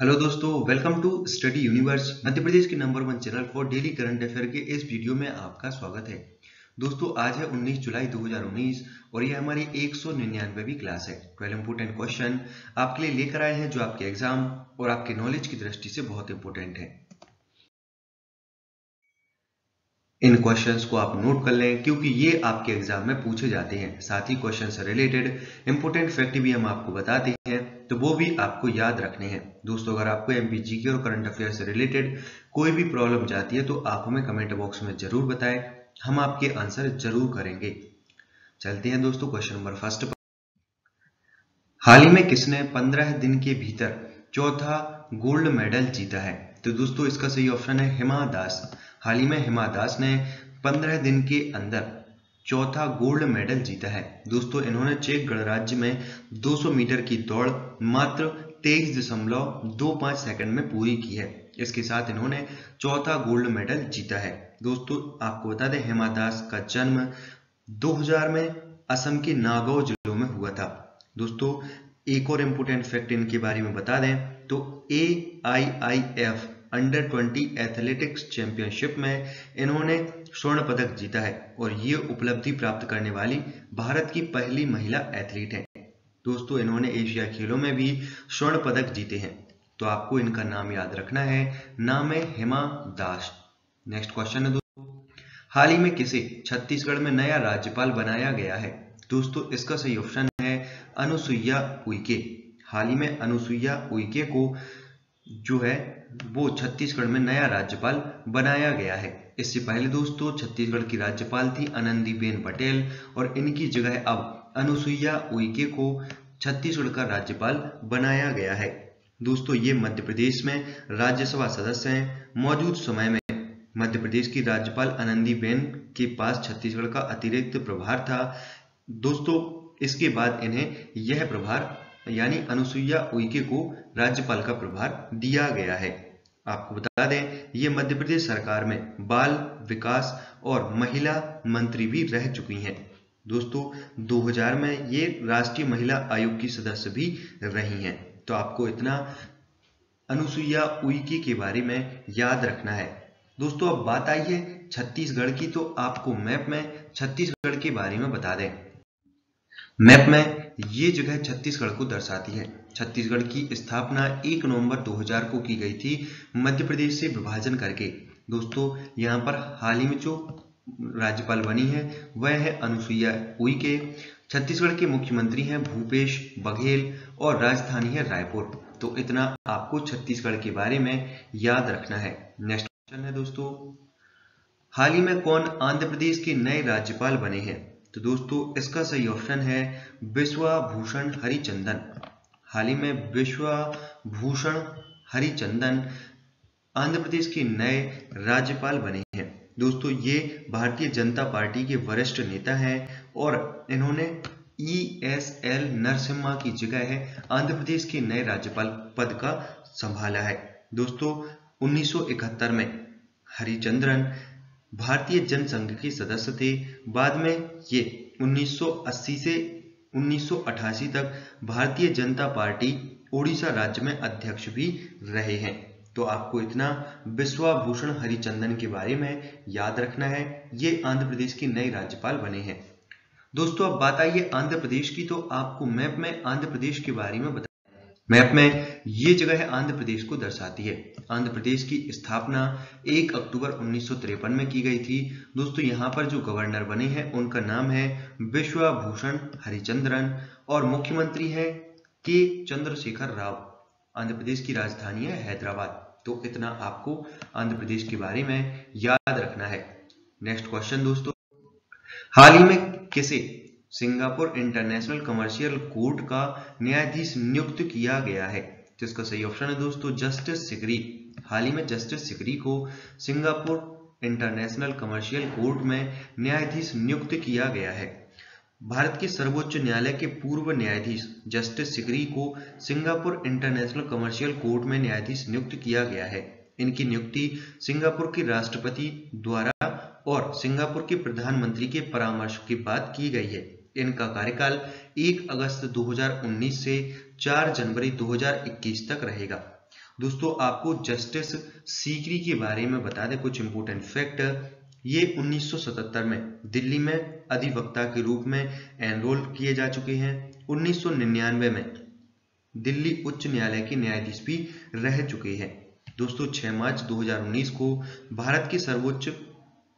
Hello दोस्तों welcome to study universe Madhya Pradesh के number one channel for daily current affair के इस video में आपका स्वागत है। दोस्तों, आज है 19 जुलाई 2019 और ये हमारी एक सौ निन्यानवेवी क्लास है। ट्वेल्व इंपोर्टेंट क्वेश्चन आपके लिए लेकर आए हैं जो आपके एग्ज़ाम और आपके नॉलेज की दृष्टि से बहुत इंपॉर्टेंट है। इन क्वेश्चंस को आप नोट कर लें, क्योंकि ये आपके एग्ज़ाम में पूछे जाते हैं। साथ ही क्वेश्चन से रिलेटेड इंपोर्टेंट फैक्ट भी हम आपको बताते हैं तो वो भी आपको याद रखने हैं। दोस्तों, अगर आपको एमपीजी के और करंट अफेयर से रिलेटेड कोई भी प्रॉब्लम जाती है तो आप हमें कमेंट बॉक्स में ज़रूर बताएँ। हम आपके आंसर ज़रूर करेंगे। चलते हैं दोस्तों क्वेश्चन नंबर फ़र्स्ट पर। हाल ही में किसने पंद्रह दिन के भीतर चौथा गोल्ड मेडल जीता है? तो दोस्तों, इसका सही ऑप्शन है हिमा दास। हाल ही में हिमा दास ने पंद्रह दिन के अंदर चौथा गोल्ड मेडल जीता है। दोस्तों, इन्होंने चेक गणराज्य में 200 मीटर की दौड़ मात्र तेईस दशमलव दो पाँच सेकंड में पूरी की है। इसके साथ इन्होंने चौथा गोल्ड मेडल जीता है। दोस्तों, आपको बता दें, हेमा दास का जन्म 2000 में असम के नागौर जिलों में हुआ था। दोस्तों, एक और इम्पोर्टेंट फैक्ट इनके बारे में बता दें तो A I I F under 20 athletics championship में इन्होंने स्वर्ण पदक जीता है और ये उपलब्धि प्राप्त करने वाली भारत की पहली महिला एथलीट है। दोस्तों, इन्होंने एशिया खेलों में भी स्वर्ण पदक जीते हैं। तो आपको इनका नाम याद रखना है। नाम है हिमा दास। नेक्स्ट क्वेश्चन है दोस्तों। हाल ही में किसे छत्तीसगढ़ में नया राज्यपाल बनाया गया है? दोस्तों, इसका सही ऑप्शन है अनुसुईया उइके। हाल ही में अनुसुईया उइके को जो है वो छत्तीसगढ़ में नया राज्यपाल बनाया गया है। इससे पहले दोस्तों, छत्तीसगढ़ की राज्यपाल थी आनंदीबेन पटेल और इनकी जगह अब अनुसुईया उइके को छत्तीसगढ़ का राज्यपाल बनाया गया है। दोस्तों, ये मध्य प्रदेश में राज्यसभा सदस्य हैं। मौजूद समय में मध्य प्रदेश की राज्यपाल आनंदीबेन के पास छत्तीसगढ़ का अतिरिक्त प्रभार था। दोस्तों, इसके बाद इन्हें यह प्रभार, यानी अनुसुईया उइके को राज्यपाल का प्रभार दिया गया है। आपको बता दें, ये मध्य प्रदेश सरकार में बाल विकास और महिला मंत्री भी रह चुकी हैं। दोस्तों 2000 में ये राष्ट्रीय महिला आयोग की सदस्य भी रही हैं। तो आपको इतना अनुसुईया उइके के बारे में याद रखना है। दोस्तों, अब बात आई है छत्तीसगढ़ की तो आपको मैप में छत्तीसगढ़ के बारे में बता दें। मैप में ये जगह छत्तीसगढ़ को दर्शाती है। छत्तीसगढ़ की स्थापना 1 नवंबर 2000 को की गई थी, मध्य प्रदेश से विभाजन करके। दोस्तों, यहाँ पर हाल ही में जो राज्यपाल बनी है, वह है अनुसुईया उइके। छत्तीसगढ़ के मुख्यमंत्री हैं भूपेश बघेल और राजधानी है रायपुर। तो इतना आपको छत्तीसगढ़ के बारे में याद रखना है। नेक्स्ट क्वेश्चन है दोस्तों। हाल ही में कौन आंध्र प्रदेश के नए राज्यपाल बने हैं? तो दोस्तों, इसका सही ऑप्शन है विश्वाभूषण हरिचंदन। हाल ही में विश्वाभूषण हरिचंदन आंध्र प्रदेश के नए राज्यपाल बने हैं। दोस्तों, ये भारतीय जनता पार्टी के वरिष्ठ नेता हैं और इन्होंने ई एस एल नरसिम्हा की जगह है, आंध्र प्रदेश के नए राज्यपाल पद का संभाला है। दोस्तों 1971 में हरिचंद्रन भारतीय जनसंघ के सदस्य थे। बाद में ये 1980 से 1988 तक भारतीय जनता पार्टी ओडिशा राज्य में अध्यक्ष भी रहे हैं। तो आपको इतना विश्वाभूषण हरिचंदन के बारे में याद रखना है। ये आंध्र प्रदेश के नए राज्यपाल बने हैं। दोस्तों, अब बात आइए आंध्र प्रदेश की तो आपको मैप में आंध्र प्रदेश के बारे में बता मैप में ये जगह है आंध्र प्रदेश को दर्शाती है। आंध्र प्रदेश की स्थापना 1 अक्टूबर उन्नीस में की गई थी। दोस्तों, यहाँ पर जो गवर्नर बने हैं, उनका नाम है विश्वभूषण हरिचंद्रन और मुख्यमंत्री है के चंद्रशेखर राव। आंध्र प्रदेश की राजधानी है हैदराबाद। तो इतना आपको आंध्र प्रदेश के बारे में याद रखना है। नेक्स्ट क्वेश्चन दोस्तों, हाल ही में किसे सिंगापुर इंटरनेशनल कमर्शियल कोर्ट का न्यायाधीश नियुक्त किया गया है, जिसका सही ऑप्शन है दोस्तों जस्टिस सिकरी। हाल ही में जस्टिस सिकरी को सिंगापुर इंटरनेशनल कमर्शियल कोर्ट में न्यायाधीश नियुक्त किया गया है। भारत के सर्वोच्च न्यायालय के पूर्व न्यायाधीश जस्टिस सिकरी को सिंगापुर इंटरनेशनल कमर्शियल कोर्ट में न्यायाधीश नियुक्त किया गया है। इनकी नियुक्ति सिंगापुर के राष्ट्रपति द्वारा और सिंगापुर के प्रधानमंत्री के परामर्श के बाद की गई है। इनका कार्यकाल 1 अगस्त 2019 से 4 जनवरी 2021 तक रहेगा। दोस्तों, आपको जस्टिस सीकरी के बारे में बता दें कुछ इंपोर्टेंट फैक्ट ये 1977 में दिल्ली में अधिवक्ता के रूप में एनरोल किए जा चुके हैं। 1999 में दिल्ली उच्च न्यायालय के न्यायाधीश भी रह चुके हैं। दोस्तों 6 मार्च 2019 को भारत के सर्वोच्च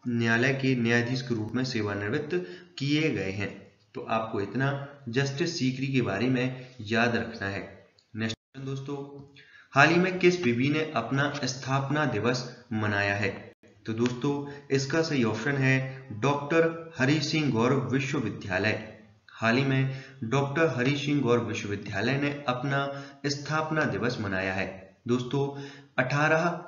न्यायालय के न्यायाधीश के रूप में सेवानिवृत्त किए गए हैं। तो आपको इतना जस्टिस सीकरी के बारे में याद रखना है। नेक्स्ट दोस्तों, हाल ही में किस बीबी ने अपना स्थापना दिवस मनाया है? तो दोस्तों, इसका सही ऑप्शन है डॉक्टर हरि सिंह गौरव विश्वविद्यालय। हाल ही में डॉक्टर हरि सिंह गौरव विश्वविद्यालय ने अपना स्थापना दिवस मनाया है। दोस्तों 18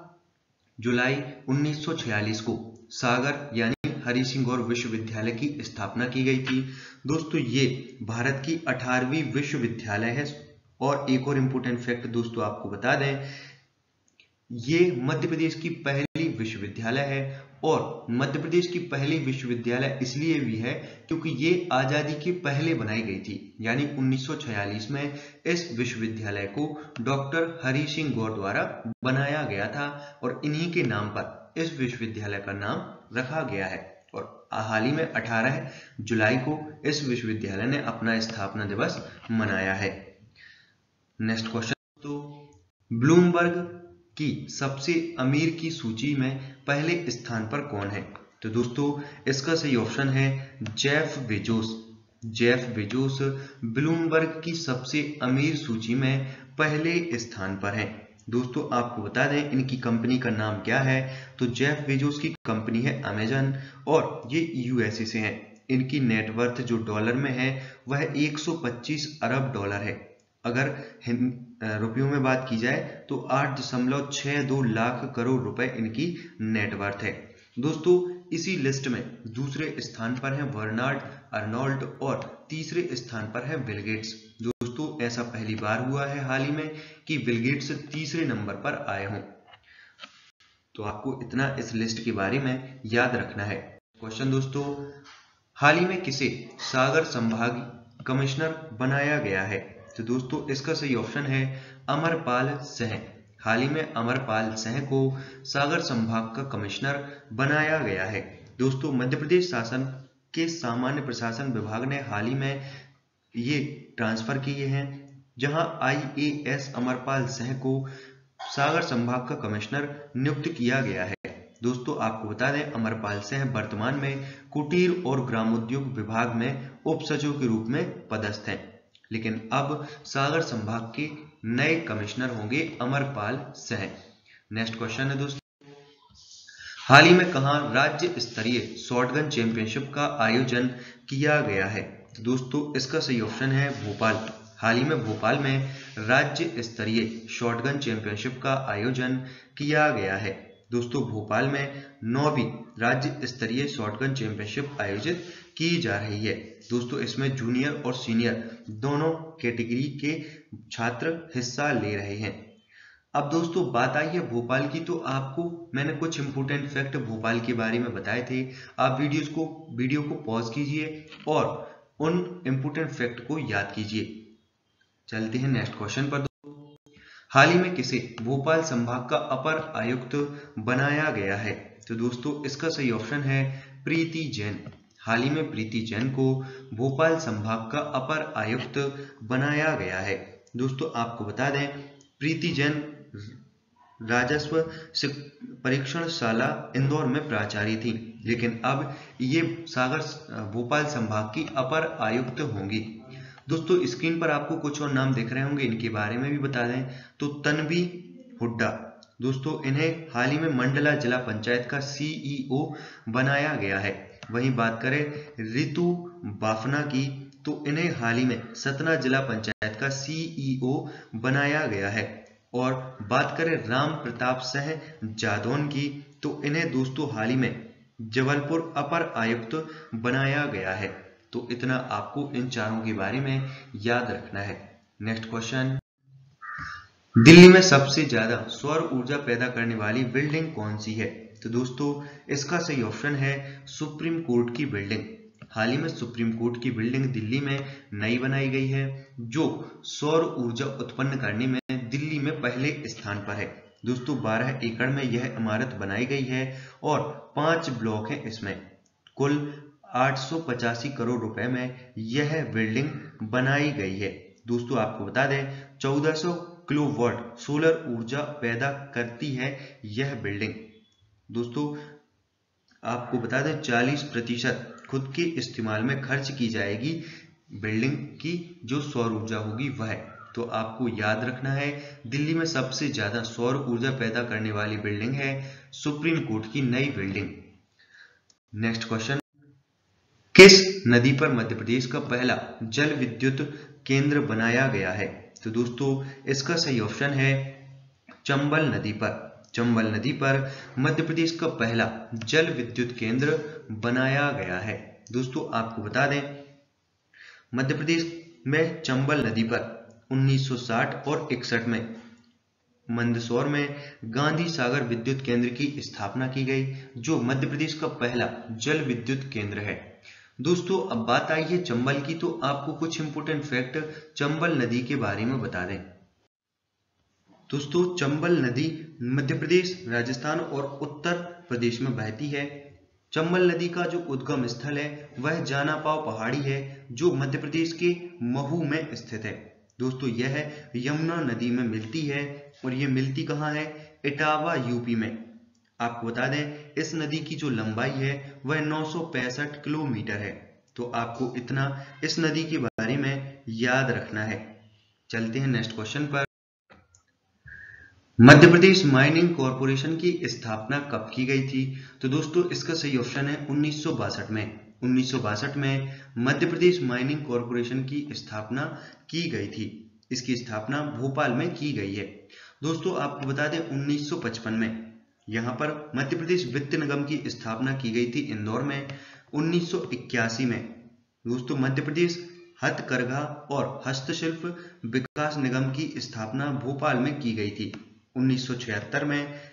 जुलाई 1946 को सागर यानी हरि सिंह गौरव विश्वविद्यालय की स्थापना की गई थी। दोस्तों, ये भारत की 18वीं विश्वविद्यालय है। और एक और इम्पोर्टेंट फैक्ट दोस्तों, आपको बता दें, ये मध्य प्रदेश की पहली विश्वविद्यालय है। और मध्य प्रदेश की पहली विश्वविद्यालय इसलिए भी है क्योंकि ये आज़ादी के पहले बनाई गई थी, यानी 1946 में इस विश्वविद्यालय को डॉक्टर हरि सिंह गौर द्वारा बनाया गया था। और इन्हीं के नाम पर इस विश्वविद्यालय का नाम रखा गया है। हाल ही में 18 जुलाई को इस विश्वविद्यालय ने अपना स्थापना दिवस मनाया है। नेक्स्ट क्वेश्चन तो ब्लूमबर्ग की सबसे अमीर की सूची में पहले स्थान पर कौन है? तो दोस्तों, इसका सही ऑप्शन है Jeff Bezos. Jeff Bezos Bloomberg की सबसे अमीर सूची में पहले स्थान पर है। दोस्तों, आपको बता दें, इनकी कंपनी का नाम क्या है? तो जेफ बेजोस की कंपनी है अमेजन और ये यूएसए से है। इनकी नेटवर्थ जो डॉलर में है, वह 125 अरब डॉलर है। अगर रुपयों में बात की जाए तो आठ दशमलव छह दो लाख करोड़ रुपए इनकी नेटवर्थ है। दोस्तों, इसी लिस्ट में दूसरे स्थान पर है वर्नार्ड, अर्नोल्ड और तीसरे स्थान पर है बिलगेट्स ऐसा पहली बार हुआ है हाल ही में कि बिलगेट्स तीसरे नंबर पर आए हों। तो आपको इतना इस लिस्ट के बारे में याद रखना है। क्वेश्चन दोस्तों, हाल ही में किसे सागर संभाग कमिश्नर बनाया गया है? तो दोस्तों, इसका सही ऑप्शन है अमरपाल सह। हाल ही में अमरपाल सह को सागर संभाग का कमिश्नर बनाया गया है। दोस्तों, मध्य प्रदेश शासन के सामान्य प्रशासन विभाग ने हाल ही में ये ट्रांसफ़र किए हैं, जहाँ आईएएस अमरपाल सह को सागर संभाग का कमिश्नर नियुक्त किया गया है। दोस्तों, आपको बता दें, अमरपाल सिंह वर्तमान में कुटीर और ग्रामोद्योग विभाग में उप सचिव के रूप में पदस्थ हैं। लेकिन अब सागर संभाग के नए कमिश्नर होंगे अमरपाल सह। नेक्स्ट क्वेश्चन है दोस्तों। हाल ही में कहा राज्य स्तरीय शॉटगन चैंपियनशिप का आयोजन किया गया है? दोस्तों, इसका सही ऑप्शन है भोपाल। हाल ही में भोपाल में राज्य स्तरीय शॉटगन चैंपियनशिप का आयोजन किया गया है। दोस्तों, भोपाल में नौवीं राज्य स्तरीय शॉटगन चैंपियनशिप आयोजित की जा रही है। दोस्तों, इसमें जूनियर और सीनियर दोनों कैटेगरी के छात्र हिस्सा ले रहे हैं। अब दोस्तों, बात आई है भोपाल की तो आपको मैंने कुछ इंपोर्टेंट फैक्ट भोपाल के बारे में बताए थे। आप वीडियोस को वीडियो को पॉज कीजिए और उन इंपोर्टेंट फैक्ट को याद कीजिए। चलते हैं नेक्स्ट क्वेश्चन पर हाल ही में किसे भोपाल संभाग का अपर आयुक्त बनाया गया है? तो दोस्तों, इसका सही ऑप्शन है प्रीति जैन। हाल ही में प्रीति जैन को भोपाल संभाग का अपर आयुक्त बनाया गया है। दोस्तों, आपको बता दें, प्रीति जैन राजस्व परीक्षण शाला इंदौर में प्राचार्य थी। लेकिन अब ये सागर भोपाल संभाग की अपर आयुक्त होंगी। दोस्तों, स्क्रीन पर आपको कुछ और नाम दिख रहे होंगे, इनके बारे में भी बता दें। तो तनवी हुड्डा। दोस्तों, इन्हें हाल ही में मंडला जिला पंचायत का सीईओ बनाया गया है। वहीं बात करें रितु बाफना की तो इन्हें हाल ही में सतना जिला पंचायत का सीईओ बनाया गया है। और बात करें राम प्रताप सह जादौन की तो इन्हें दोस्तों हाल ही में जबलपुर अपर आयुक्त बनाया गया है। तो इतना आपको इन चारों के बारे में याद रखना है। नेक्स्ट क्वेश्चन दिल्ली में सबसे ज़्यादा सौर ऊर्जा पैदा करने वाली बिल्डिंग कौन सी है? तो दोस्तों, इसका सही ऑप्शन है सुप्रीम कोर्ट की बिल्डिंग। हाल ही में सुप्रीम कोर्ट की बिल्डिंग दिल्ली में नई बनाई गई है, जो सौर ऊर्जा उत्पन्न करने में दिल्ली में पहले स्थान पर है। दोस्तों 12 एकड़ में यह इमारत बनाई गई है और पाँच ब्लॉक हैं इसमें। कुल आठ करोड़ रुपए में यह बिल्डिंग बनाई गई है। दोस्तों, आपको बता दें 1400 किलोवाट सोलर ऊर्जा पैदा करती है यह बिल्डिंग। दोस्तों, आपको बता दें 40 प्रतिशत खुद के इस्तेमाल में खर्च की जाएगी बिल्डिंग की, जो सौर ऊर्जा होगी, वह। तो आपको याद रखना है, दिल्ली में सबसे ज़्यादा सौर ऊर्जा पैदा करने वाली बिल्डिंग है सुप्रीम कोर्ट की नई बिल्डिंग। नेक्स्ट क्वेश्चन किस नदी पर मध्य प्रदेश का पहला जल विद्युत केंद्र बनाया गया है? तो दोस्तों, इसका सही ऑप्शन है चंबल नदी पर। चंबल नदी पर मध्य प्रदेश का पहला जल विद्युत केंद्र बनाया गया है। दोस्तों, आपको बता दें, मध्य प्रदेश में चंबल नदी पर 1960 और इकसठ में। मंदसौर में गांधी सागर विद्युत केंद्र की स्थापना की गई, जो मध्य प्रदेश का पहला जल विद्युत केंद्र है। दोस्तों, अब बात आई है चंबल की तो आपको कुछ इंपोर्टेंट फैक्ट चंबल नदी के बारे में बता दें। दोस्तों, चंबल नदी मध्य प्रदेश, राजस्थान और उत्तर प्रदेश में बहती है। चंबल नदी का जो उद्गम स्थल है, वह जानापाव पहाड़ी है, जो मध्य प्रदेश के महू में स्थित है। दोस्तों, यह यमुना नदी में मिलती है और ये मिलती कहाँ है? इटावा, यूपी में। आपको बता दें, इस नदी की जो लंबाई है, वह नौ सौ पैंसठ किलोमीटर है। तो आपको इतना इस नदी के बारे में याद रखना है। चलते हैं नेक्स्ट क्वेश्चन पर। मध्य प्रदेश माइनिंग कॉरपोरेशन की स्थापना कब की गई थी? तो दोस्तों, इसका सही ऑप्शन है उन्नीस सौ बासठ में। उन्नीस में मध्य प्रदेश माइनिंग कॉरपोरेशन की स्थापना की गई थी। इसकी स्थापना भोपाल में की गई है। दोस्तों, आपको बता दें 1955 में यहाँ पर मध्य प्रदेश वित्त निगम की स्थापना की गई थी इंदौर में 1981 में। दोस्तों, मध्य प्रदेश हथकरघा और हस्तशिल्प विकास निगम की स्थापना भोपाल में की गई थी। 1976 में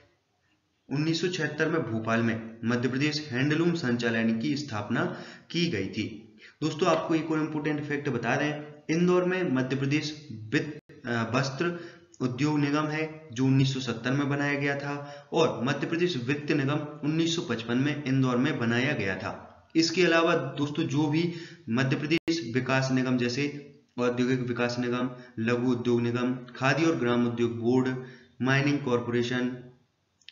1976 में भोपाल में मध्य प्रदेश हैंडलूम संचालय की स्थापना की गई थी। दोस्तों, आपको एक और इम्पोर्टेंट फैक्ट बता दें। इंदौर में मध्य प्रदेश वस्त्र उद्योग निगम है, जो 1970 में बनाया गया था, और मध्य प्रदेश वित्त निगम 1955 में इंदौर में बनाया गया था। इसके अलावा, दोस्तों, जो भी मध्य प्रदेश विकास निगम जैसे औद्योगिक विकास निगम, लघु उद्योग निगम, खादी और ग्राम उद्योग बोर्ड, माइनिंग कॉरपोरेशन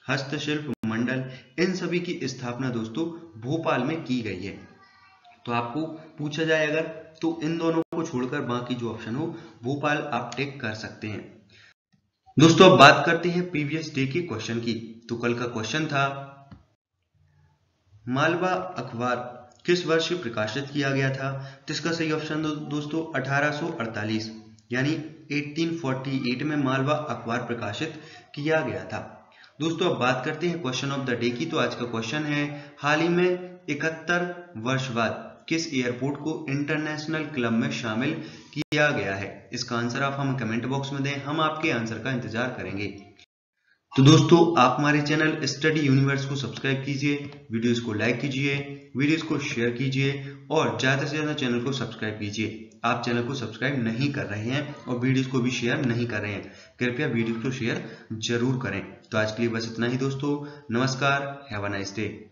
हस्तशिल्प मंडल इन सभी की स्थापना दोस्तों भोपाल में की गई है। तो आपको पूछा जाए अगर तो इन दोनों को छोड़कर बाकी जो ऑप्शन हो भोपाल आप टेक कर सकते हैं। दोस्तों अब बात करते हैं प्रीवियस डे के क्वेश्चन की। तो कल का क्वेश्चन था मालवा अखबार किस वर्ष प्रकाशित किया गया था? इसका सही ऑप्शन दो, दोस्तों 1848 यानी 1848 में मालवा अखबार प्रकाशित किया गया था। दोस्तों, अब बात करते हैं क्वेश्चन ऑफ़ द डे की। तो आज का क्वेश्चन है, हाल ही में इकहत्तर वर्ष बाद किस एयरपोर्ट को इंटरनेशनल क्लब में शामिल किया गया है? इसका आंसर आप हमें कमेंट बॉक्स में दें, हम आपके आंसर का इंतज़ार करेंगे। तो दोस्तों, आप हमारे चैनल स्टडी यूनिवर्स को सब्सक्राइब कीजिए वीडियोस को लाइक कीजिए वीडियोस को शेयर कीजिए और ज़्यादा से ज़्यादा चैनल को सब्सक्राइब कीजिए। आप चैनल को सब्सक्राइब नहीं कर रहे हैं और वीडियोस को भी शेयर नहीं कर रहे हैं। कृपया वीडियो को शेयर ज़रूर करें। तो आज के लिए बस इतना ही दोस्तों नमस्कार हैव अ नाइस डे